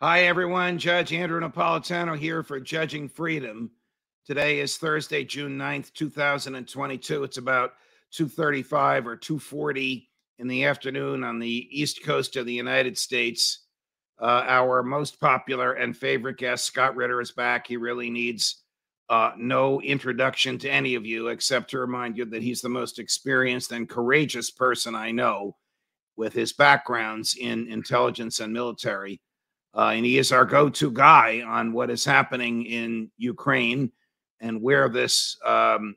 Hi, everyone. Judge Andrew Napolitano here for Judging Freedom. Today is Thursday, June 9th, 2022. It's about 2.35 or 2.40 in the afternoon on the east coast of the United States. Uh, our most popular and favorite guest, Scott Ritter, is back. He really needs uh, no introduction to any of you except to remind you that he's the most experienced and courageous person I know with his backgrounds in intelligence and military. Uh, and he is our go to guy on what is happening in Ukraine and where this um,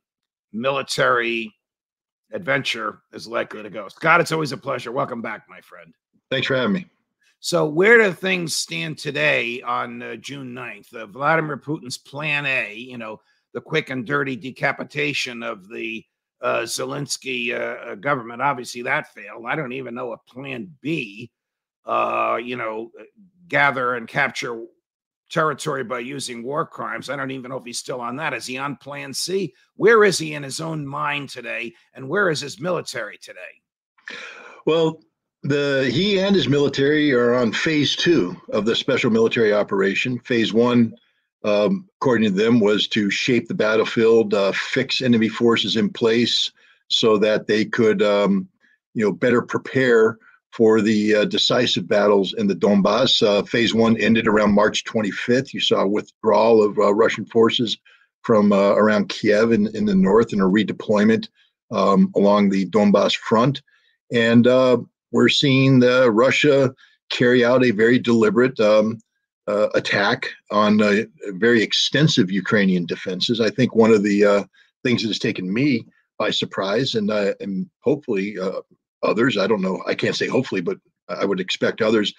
military adventure is likely to go. Scott, it's always a pleasure. Welcome back, my friend. Thanks for having me. So, where do things stand today on uh, June 9th? Uh, Vladimir Putin's plan A, you know, the quick and dirty decapitation of the uh, Zelensky uh, uh, government. Obviously, that failed. I don't even know what plan B, uh, you know, gather and capture territory by using war crimes. I don't even know if he's still on that. Is he on plan C? Where is he in his own mind today? And where is his military today? Well, the he and his military are on phase two of the special military operation. Phase one, um, according to them, was to shape the battlefield, uh, fix enemy forces in place so that they could, um, you know, better prepare for the uh, decisive battles in the Donbass. Uh, phase one ended around March 25th. You saw a withdrawal of uh, Russian forces from uh, around Kiev in, in the north and a redeployment um, along the Donbass front. And uh, we're seeing the Russia carry out a very deliberate um, uh, attack on very extensive Ukrainian defenses. I think one of the things that has taken me by surprise and, and hopefully others, I don't know, I can't say hopefully, but I would expect others,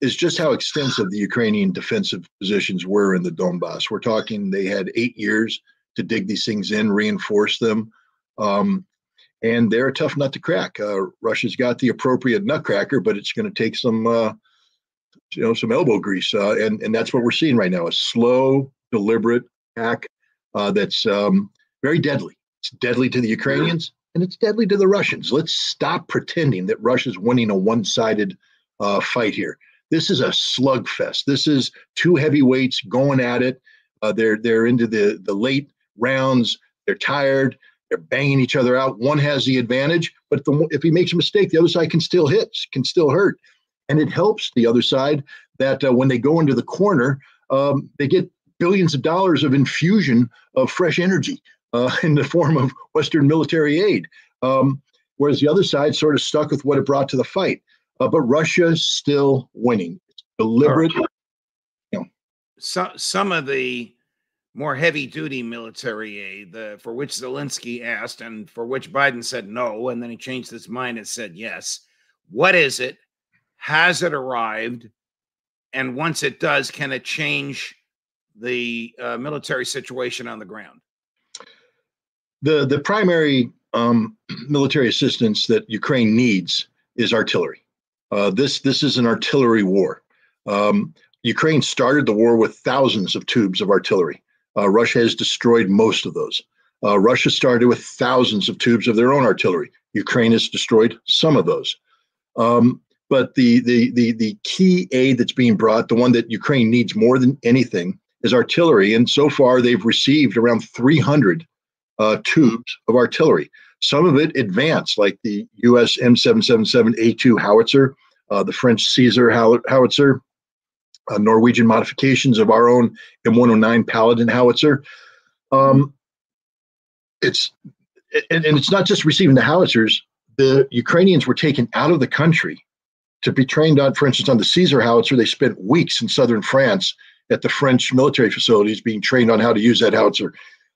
is just how extensive the Ukrainian defensive positions were in the Donbass. We're talking they had eight years to dig these things in, reinforce them. Um, and they're a tough nut to crack. Uh, Russia's got the appropriate nutcracker, but it's going to take some, uh, you know, some elbow grease, uh, and and that's what we're seeing right now: a slow, deliberate attack uh, that's um, very deadly. It's deadly to the Ukrainians and it's deadly to the Russians. Let's stop pretending that Russia's winning a one sided uh, fight here. This is a slugfest. This is two heavyweights going at it. Uh, they're they're into the the late rounds. They're tired. They're banging each other out. One has the advantage, but the, if he makes a mistake, the other side can still hit, can still hurt, and it helps the other side that uh, when they go into the corner, um, they get billions of dollars of infusion of fresh energy uh, in the form of Western military aid. Um, whereas the other side sort of stuck with what it brought to the fight. Uh, but Russia's still winning. It's deliberate. You know. So, some of the more heavy duty military aid, the, for which Zelensky asked and for which Biden said no, and then he changed his mind and said yes. What is it? Has it arrived? And once it does, can it change the uh, military situation on the ground? The the primary um, military assistance that Ukraine needs is artillery. Uh, this this is an artillery war. Um, Ukraine started the war with thousands of tubes of artillery. Uh, Russia has destroyed most of those. Uh, Russia started with thousands of tubes of their own artillery. Ukraine has destroyed some of those. Um, but the, the the the key aid that's being brought, the one that Ukraine needs more than anything, is artillery. And so far, they've received around 300 uh, tubes of artillery. Some of it advanced, like the U.S. M777A2 howitzer, uh, the French Caesar howitzer, uh, Norwegian modifications of our own M109 Paladin howitzer. Um, it's and, and it's not just receiving the howitzers. The Ukrainians were taken out of the country to be trained on, for instance, on the Caesar howitzer. They spent weeks in southern France at the French military facilities being trained on how to use that howitzer.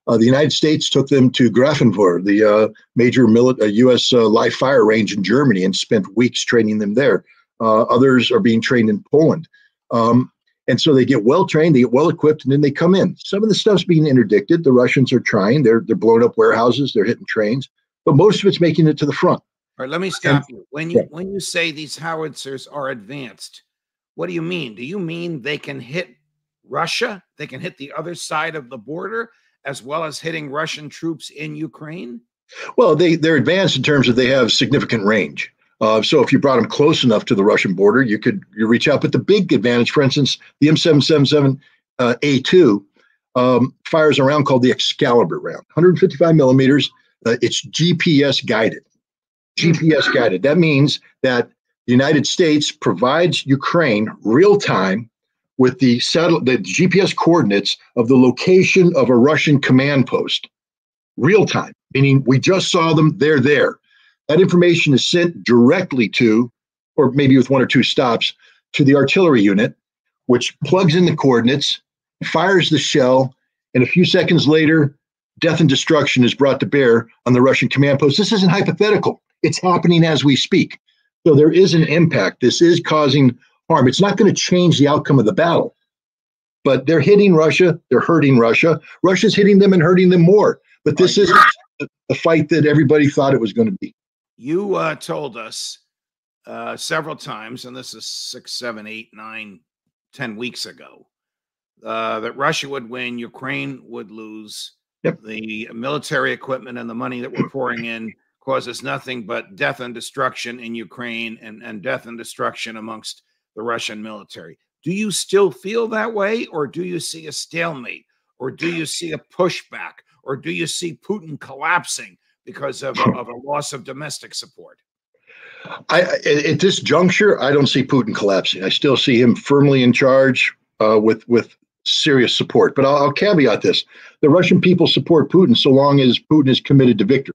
Uh, the United States took them to Grafenwohr, the uh, major mili- uh, U.S. Uh, live fire range in Germany, and spent weeks training them there. Uh, others are being trained in Poland. Um, and so they get well trained, they get well equipped, and then they come in. Some of the stuff's being interdicted. The Russians are trying. They're they're blowing up warehouses. They're hitting trains, but most of it's making it to the front. All right, let me stop and, you. When you yeah. when you say these howitzers are advanced, what do you mean? Do you mean they can hit Russia? They can hit the other side of the border? As well as hitting Russian troops in Ukraine? Well, they they're advanced in terms of they have significant range. Uh, so if you brought them close enough to the Russian border, you could you reach out. But the big advantage, for instance, the M777 uh, A2 um, fires a round called the Excalibur round, 155 millimeters. Uh, it's GPS guided. GPS guided. That means that the United States provides Ukraine real time with the satellite, the GPS coordinates of the location of a Russian command post, real time, meaning we just saw them, they're there. That information is sent directly to, or maybe with one or two stops, to the artillery unit, which plugs in the coordinates, fires the shell, and a few seconds later, death and destruction is brought to bear on the Russian command post. This isn't hypothetical, it's happening as we speak. So there is an impact. This is causing harm. It's not going to change the outcome of the battle, but they're hitting Russia. They're hurting Russia. Russia's hitting them and hurting them more. But this isn't the fight that everybody thought it was going to be. You uh, told us uh, several times, and this is six, seven, eight, nine, ten weeks ago, uh, that Russia would win, Ukraine would lose. Yep. The military equipment and the money that we're pouring in causes nothing but death and destruction in Ukraine and, and death and destruction amongst the Russian military. Do you still feel that way, or do you see a stalemate, or do you see a pushback, or do you see Putin collapsing because of, of a loss of domestic support? I, at this juncture, I don't see Putin collapsing. I still see him firmly in charge uh, with with serious support. But I'll, I'll caveat this: the Russian people support Putin so long as Putin is committed to victory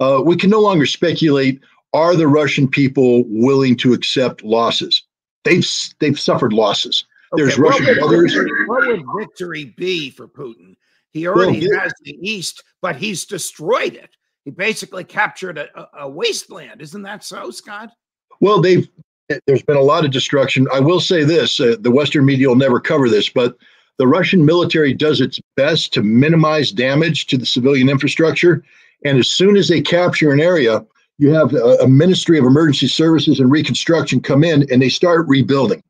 uh, we can no longer speculate are the Russian people willing to accept losses? They've they've suffered losses. Okay, There's Russian would, brothers. What would victory be for Putin? He already well, has the East, but he's destroyed it. He basically captured a, a wasteland. Isn't that so, Scott? Well, they've there's been a lot of destruction. I will say this: uh, the Western media will never cover this, but the Russian military does its best to minimize damage to the civilian infrastructure and as soon as they capture an area, you have a, a Ministry of Emergency Services and Reconstruction come in and they start rebuilding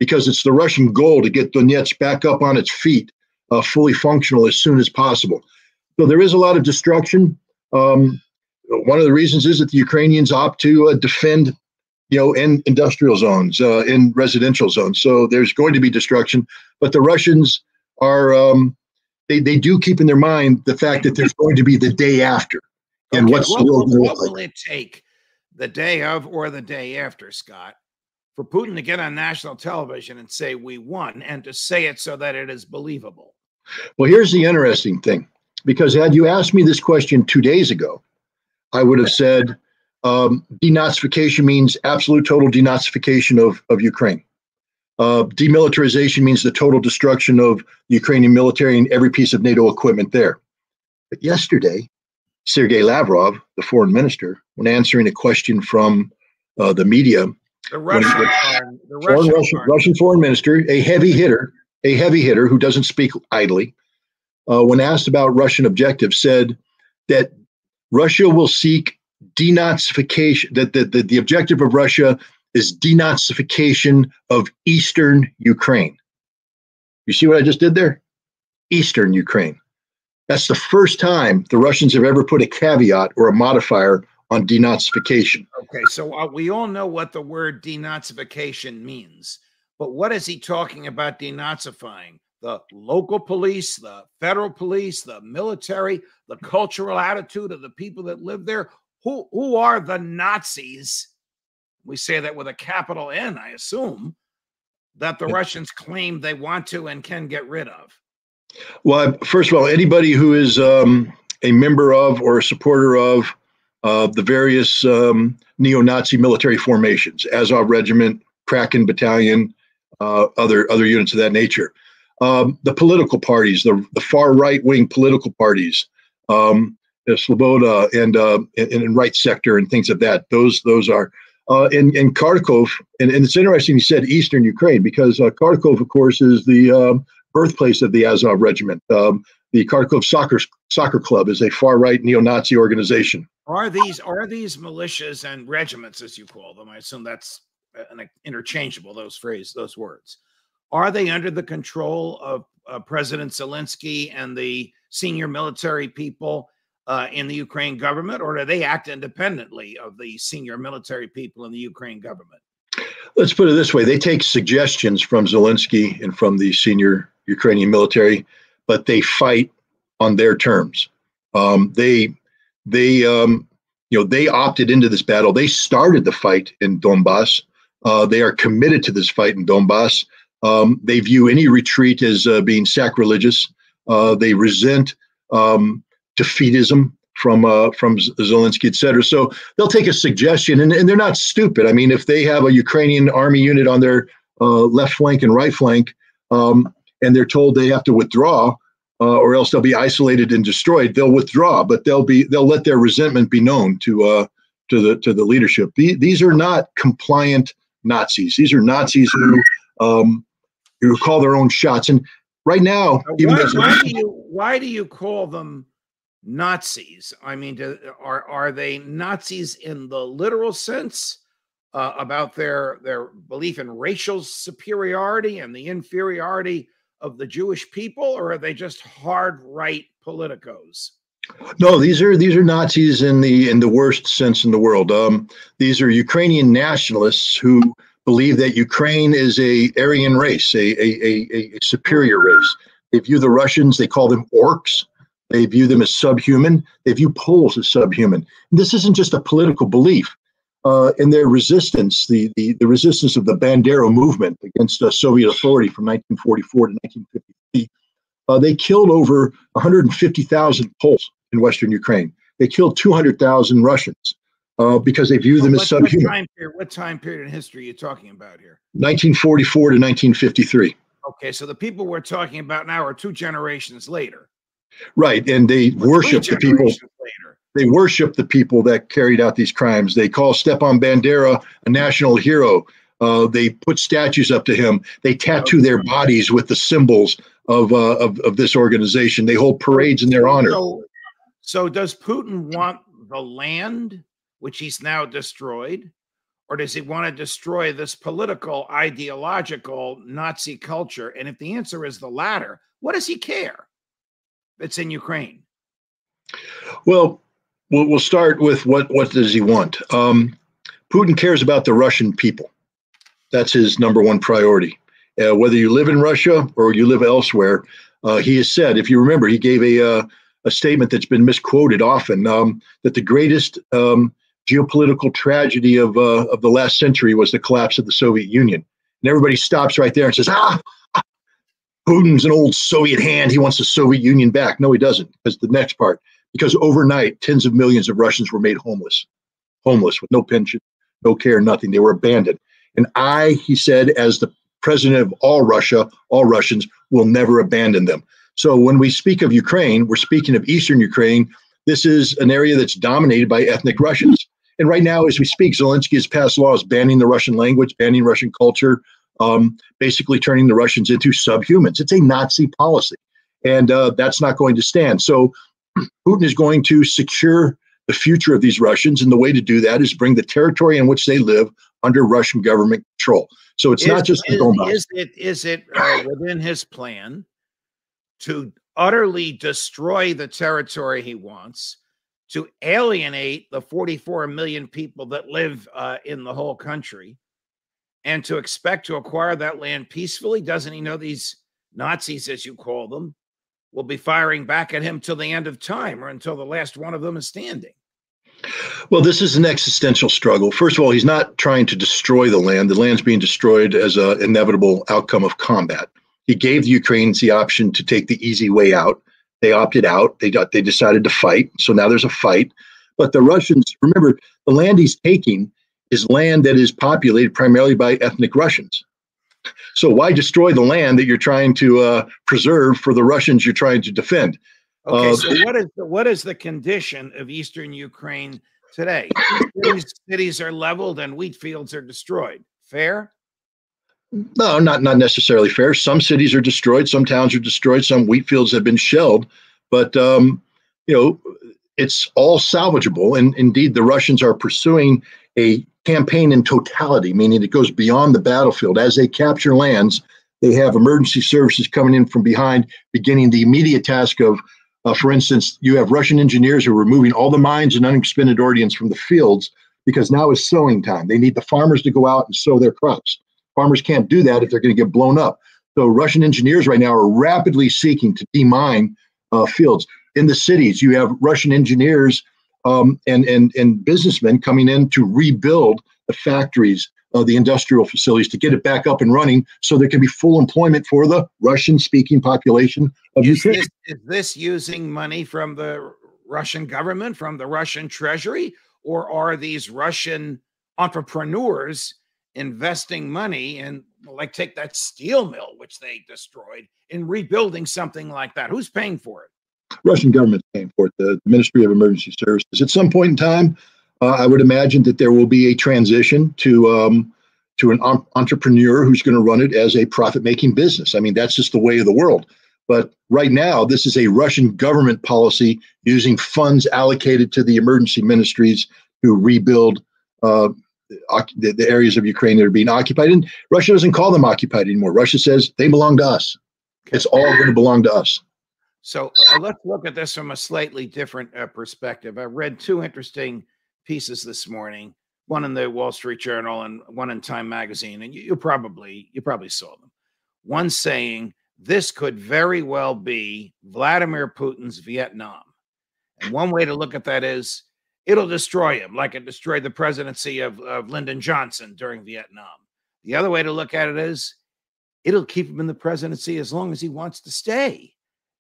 because it's the Russian goal to get Donetsk back up on its feet, uh, fully functional as soon as possible. So there is a lot of destruction. Um, one of the reasons is that the Ukrainians opt to uh, defend, you know, in industrial zones, uh, in residential zones. So there's going to be destruction, but the Russians are um, they, they do keep in their mind the fact that there's going to be the day after. And okay, what's what, will, what will it take the day of or the day after, Scott, for Putin to get on national television and say we won and to say it so that it is believable? Well, here's the interesting thing because had you asked me this question two days ago, I would have said um, denazification means absolute total denazification of, of Ukraine. Uh, demilitarization means the total destruction of the Ukrainian military and every piece of NATO equipment there. But yesterday, Sergei Lavrov, the foreign minister, when answering a question from uh, the media, the Russian, foreign, the Russian, Russian, foreign. Russian, foreign minister, a heavy hitter, a heavy hitter who doesn't speak idly, uh, when asked about Russian objectives, said that Russia will seek denazification, that the, the, the objective of Russia is denazification of eastern Ukraine. You see what I just did there? Eastern Ukraine. That's the first time the Russians have ever put a caveat or a modifier on denazification. Okay, so uh, we all know what the word denazification means, but what is he talking about denazifying? The local police, the federal police, the military, the cultural attitude of the people that live there. Who who are the Nazis we say that with a capital N, I assume, that the Russians claim they want to and can get rid of? Well, first of all, anybody who is um, a member of or a supporter of uh, the various um, neo-Nazi military formations, Azov Regiment, Kraken Battalion, uh, other other units of that nature, um, the political parties, the, the far right-wing political parties, um, Svoboda and, uh, and, and right sector and things of that. Those those are uh, in, in Kharkov, and, and, it's interesting you said Eastern Ukraine because uh, Kharkov, of course, is the um, birthplace of the Azov Regiment. Um, the Kharkov Soccer Soccer Club is a far right neo-Nazi organization. Are these are these militias and regiments, as you call them? I assume that's an interchangeable those phrase those words. Are they under the control of uh, President Zelensky and the senior military people? uh, in the Ukraine government, or do they act independently of the senior military people in the Ukraine government? Let's put it this way: they take suggestions from Zelensky and from the senior Ukrainian military, but they fight on their terms. Um, they they um, you know they opted into this battle. They started the fight in Donbass. Uh, they are committed to this fight in Donbass. Um, they view any retreat as uh, being sacrilegious. Uh, they resent um, defeatism from uh, from Zelensky, et cetera. So they'll take a suggestion, and, and they're not stupid. I mean, if they have a Ukrainian army unit on their uh, left flank and right flank, um, and they're told they have to withdraw, uh, or else they'll be isolated and destroyed, they'll withdraw. But they'll be they'll let their resentment be known to uh, to the to the leadership. These are not compliant Nazis. These are Nazis who um, who call their own shots. And right now, even why, why do you why do you call them? Nazis. I mean, do, are are they Nazis in the literal sense uh, about their their belief in racial superiority and the inferiority of the Jewish people, or are they just hard right politicos? No, these are these are Nazis in the in the worst sense in the world. Um, these are Ukrainian nationalists who believe that Ukraine is a Aryan race, a a, a, a superior race. They view the Russians, they call them orcs. They view them as subhuman. They view Poles as subhuman. And this isn't just a political belief. Uh, in their resistance, the, the, the resistance of the Bandera movement against uh, Soviet authority from 1944 to 1953, uh, they killed over 150,000 Poles in Western Ukraine. They killed 200,000 Russians uh, because they view them as subhuman. What time, period, what time period in history are you talking about here? 1944 to 1953. Okay, so the people we're talking about now are two generations later. Right, and they worship the people. Later. They worship the people that carried out these crimes. They call Stepan Bandera a national hero. Uh, they put statues up to him. They tattoo their bodies with the symbols of, uh, of of this organization. They hold parades in their honor. So, so does Putin want the land, which he's now destroyed, or does he want to destroy this political, ideological Nazi culture? And if the answer is the latter, what does he care? that's in Ukraine? Well, we'll, we'll start with what what does he want? Um, Putin cares about the Russian people. That's his number one priority. Uh, whether you live in Russia or you live elsewhere, uh, he has said. If you remember, he gave a uh, a statement that's been misquoted often um, that the greatest um, geopolitical tragedy of uh, of the last century was the collapse of the Soviet Union. And everybody stops right there and says, "Ah, Putin's an old Soviet hand. He wants the Soviet Union back. No, he doesn't. Because the next part, because overnight, tens of millions of Russians were made homeless, homeless with no pension, no care, nothing. They were abandoned. And I, he said, as the president of all Russia, all Russians, will never abandon them. So when we speak of Ukraine, we're speaking of Eastern Ukraine. This is an area that's dominated by ethnic Russians. And right now, as we speak, Zelensky has passed laws banning the Russian language, banning Russian culture, um, basically turning the Russians into subhumans. It's a Nazi policy, and uh, that's not going to stand. So Putin is going to secure the future of these Russians, and the way to do that is bring the territory in which they live under Russian government control. So it's is, not just is, is it is it uh, within his plan to utterly destroy the territory he wants, to alienate the 44 million people that live uh, in the whole country, and to expect to acquire that land peacefully, doesn't he know these Nazis, as you call them, will be firing back at him till the end of time or until the last one of them is standing? Well, this is an existential struggle. First of all, he's not trying to destroy the land. The land's being destroyed as an inevitable outcome of combat. He gave the Ukrainians the option to take the easy way out. They opted out. They got, they decided to fight. So now there's a fight. But the Russians, remember, the land he's taking is land that is populated primarily by ethnic Russians. So why destroy the land that you're trying to uh, preserve for the Russians you're trying to defend? Okay, uh, so what is the, what is the condition of eastern Ukraine today? cities, cities are leveled and wheat fields are destroyed. Fair? No, not not necessarily fair. Some cities are destroyed, some towns are destroyed, some wheat fields have been shelled, but um, you know it's all salvageable. And indeed, the Russians are pursuing a campaign in totality, meaning it goes beyond the battlefield. As they capture lands, they have emergency services coming in from behind, beginning the immediate task of Uh, for instance, you have Russian engineers who are removing all the mines and unexpended ordnance from the fields because now is sowing time. They need the farmers to go out and sow their crops. Farmers can't do that if they're going to get blown up. So Russian engineers right now are rapidly seeking to demine uh, fields. In the cities, you have Russian engineers um, and, and, and businessmen coming in to rebuild the factories, uh, the industrial facilities, to get it back up and running so there can be full employment for the Russian speaking population of is Ukraine. This, is this using money from the Russian government, from the Russian treasury, or are these Russian entrepreneurs investing money in, like, take that steel mill, which they destroyed, in rebuilding something like that? Who's paying for it? Russian government paying for it, the Ministry of Emergency Services. At some point in time, uh, I would imagine that there will be a transition to um, to an entrepreneur who's going to run it as a profit-making business. I mean, that's just the way of the world. But right now, this is a Russian government policy using funds allocated to the emergency ministries to rebuild uh, the, the, areas of Ukraine that are being occupied. And Russia doesn't call them occupied anymore. Russia says they belong to us. It's all going to belong to us. So uh, let's look at this from a slightly different uh, perspective. I read two interesting pieces this morning, one in the Wall Street Journal and one in Time Magazine, and you, you probably you probably saw them. One saying this could very well be Vladimir Putin's Vietnam, and one way to look at that is it'll destroy him, like it destroyed the presidency of, of Lyndon Johnson during Vietnam. The other way to look at it is it'll keep him in the presidency as long as he wants to stay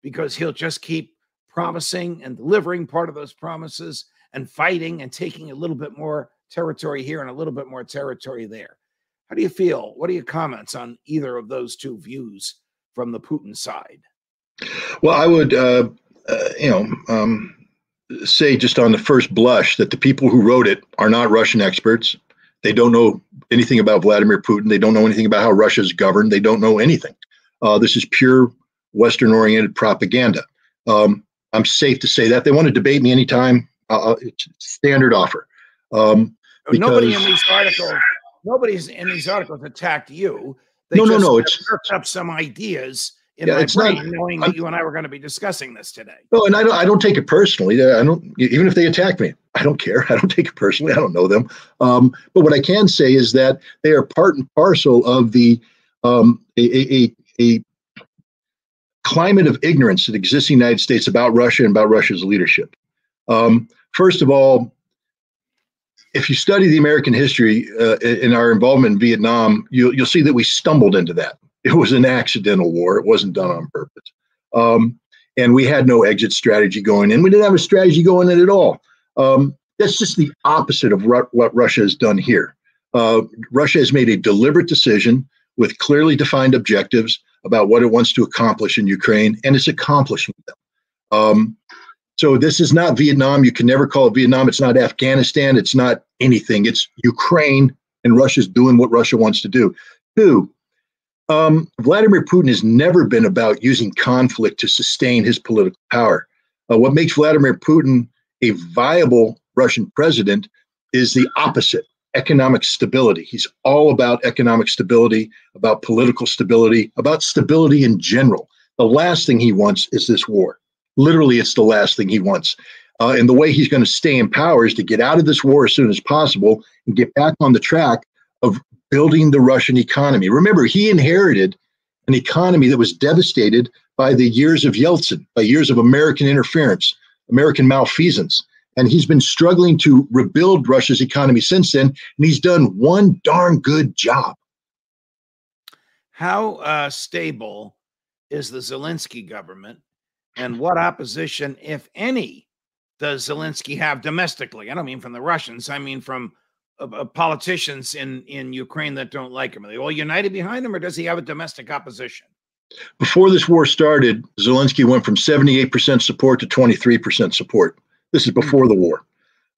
because he'll just keep promising and delivering part of those promises and fighting and taking a little bit more territory here and a little bit more territory there. How do you feel? What are your comments on either of those two views from the Putin side? Well, I would, uh, uh, you know, um, say just on the first blush that the people who wrote it are not Russian experts. They don't know anything about Vladimir Putin. They don't know anything about how Russia is governed. They don't know anything. Uh, this is pure Western oriented propaganda. Um, I'm safe to say that. They want to debate me anytime. Uh, it's standard offer. Um, because, nobody in these articles, nobody's in these articles attacked you. They no, no, no. It's up some ideas in yeah, my brain, not, knowing that I'm, you and I were going to be discussing this today. No, and I don't. I don't take it personally. I don't. Even if they attack me, I don't care. I don't take it personally. I don't know them. Um, but what I can say is that they are part and parcel of the um, a, a, a climate of ignorance that exists in the United States about Russia and about Russia's leadership. Um, first of all, if you study the American history uh, in our involvement in Vietnam, you'll, you'll see that we stumbled into that. It was an accidental war. It wasn't done on purpose. Um, and we had no exit strategy going in. We didn't have a strategy going in at all. Um, that's just the opposite of what, what Russia has done here. Uh, Russia has made a deliberate decision with clearly defined objectives about what it wants to accomplish in Ukraine, and it's accomplishing them. Um, so this is not Vietnam. You can never call it Vietnam. It's not Afghanistan. It's not anything. It's Ukraine, and Russia's doing what Russia wants to do. Two, um, Vladimir Putin has never been about using conflict to sustain his political power. Uh, what makes Vladimir Putin a viable Russian president is the opposite economic stability. He's all about economic stability, about political stability, about stability in general. The last thing he wants is this war. Literally, it's the last thing he wants. Uh, and the way he's going to stay in power is to get out of this war as soon as possible and get back on the track of building the Russian economy. Remember, he inherited an economy that was devastated by the years of Yeltsin, by years of American interference, American malfeasance. And he's been struggling to rebuild Russia's economy since then. And he's done one darn good job. How uh, stable is the Zelensky government? And what opposition, if any, does Zelensky have domestically? I don't mean from the Russians, I mean from uh, uh, politicians in, in Ukraine that don't like him. Are they all united behind him, or does he have a domestic opposition? Before this war started, Zelensky went from 78% support to 23% support. This is before the war.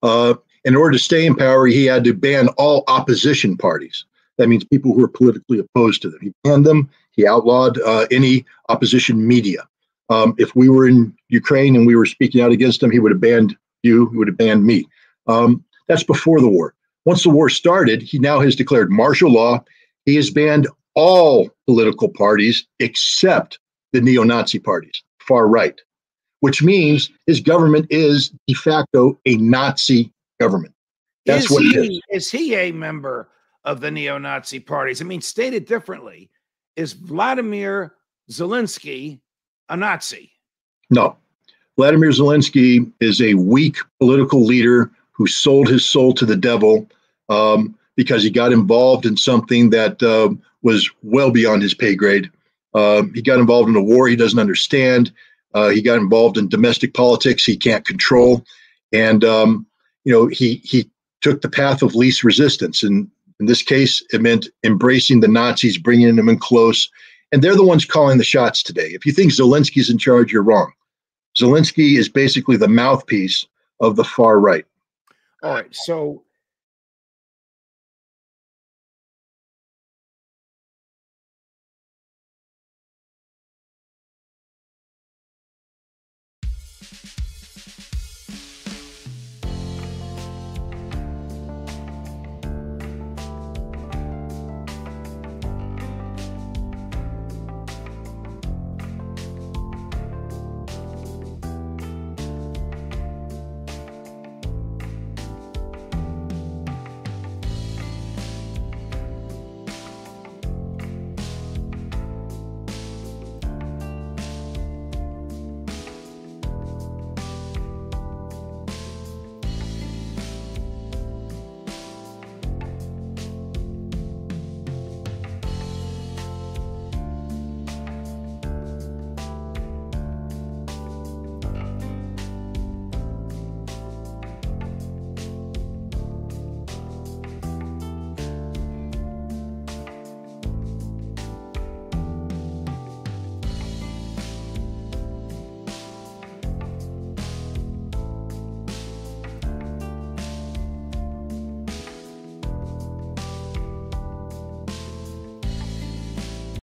Uh, in order to stay in power, he had to ban all opposition parties. That means people who are politically opposed to them. He banned them. He outlawed uh, any opposition media. Um, if we were in Ukraine and we were speaking out against him, he would have banned you. He would have banned me. Um, that's before the war. Once the war started, he now has declared martial law. He has banned all political parties except the neo Nazi parties, far right. Which means his government is de facto a Nazi government. That's is what he, is. Is he a member of the neo Nazi parties? I mean, stated differently, is Vladimir Zelensky a Nazi? No. Vladimir Zelensky is a weak political leader who sold his soul to the devil um, because he got involved in something that uh, was well beyond his pay grade. Uh, he got involved in a war he doesn't understand. Uh, he got involved in domestic politics he can't control, and um, you know he he took the path of least resistance. And in this case, it meant embracing the Nazis, bringing them in close, and they're the ones calling the shots today. If you think Zelensky's in charge, you're wrong. Zelensky is basically the mouthpiece of the far right. All right. So